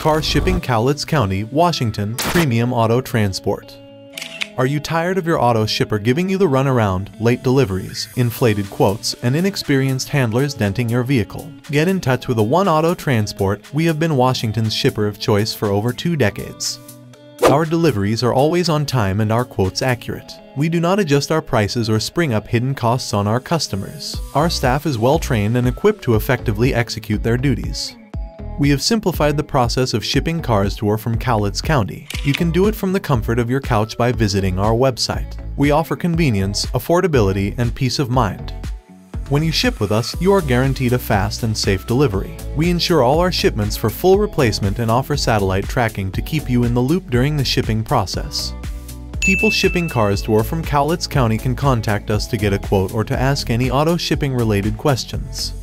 Car Shipping Cowlitz County, Washington, Premium Auto Transport. Are you tired of your auto shipper giving you the runaround, late deliveries, inflated quotes, and inexperienced handlers denting your vehicle? Get in touch with A1 Auto Transport. We have been Washington's shipper of choice for over two decades. Our deliveries are always on time and our quotes accurate. We do not adjust our prices or spring up hidden costs on our customers. Our staff is well trained and equipped to effectively execute their duties. We have simplified the process of shipping cars to or from Cowlitz County. You can do it from the comfort of your couch by visiting our website. We offer convenience, affordability, and peace of mind. When you ship with us, you are guaranteed a fast and safe delivery. We ensure all our shipments for full replacement and offer satellite tracking to keep you in the loop during the shipping process. People shipping cars to or from Cowlitz County can contact us to get a quote or to ask any auto shipping related questions.